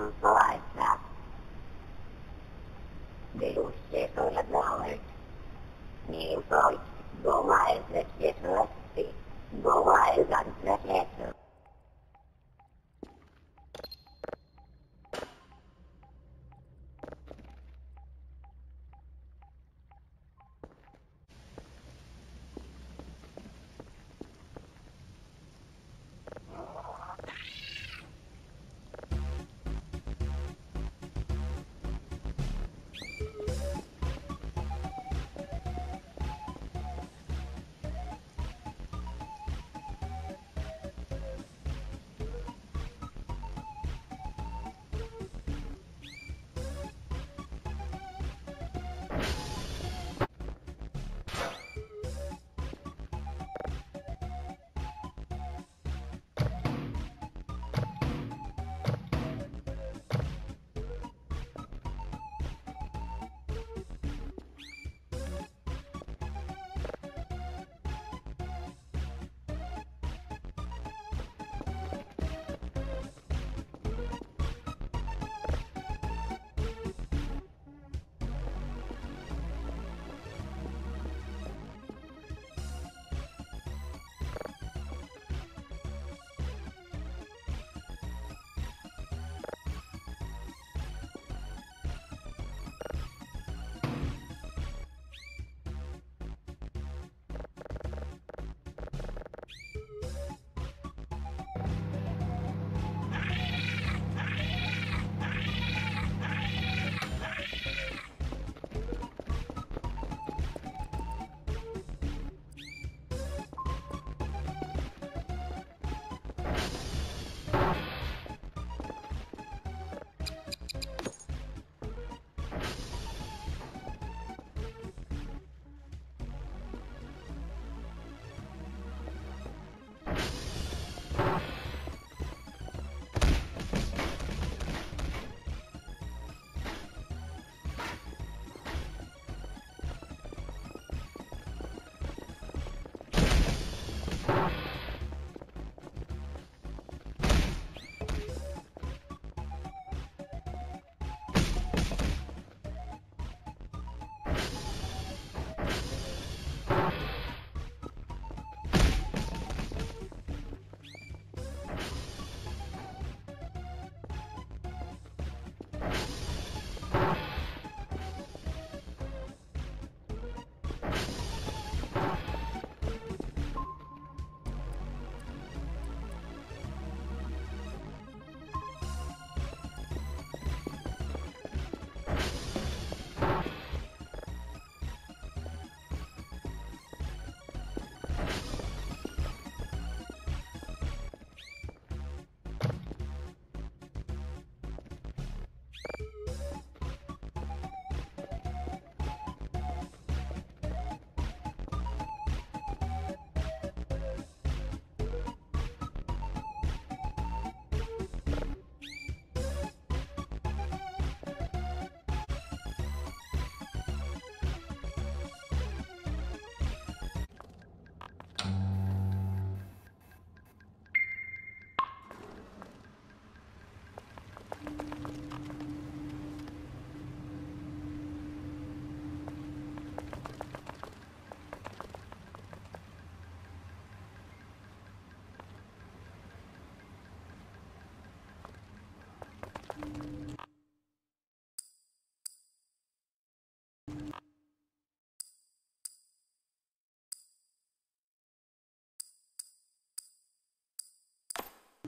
dietro un po' alta. Vedo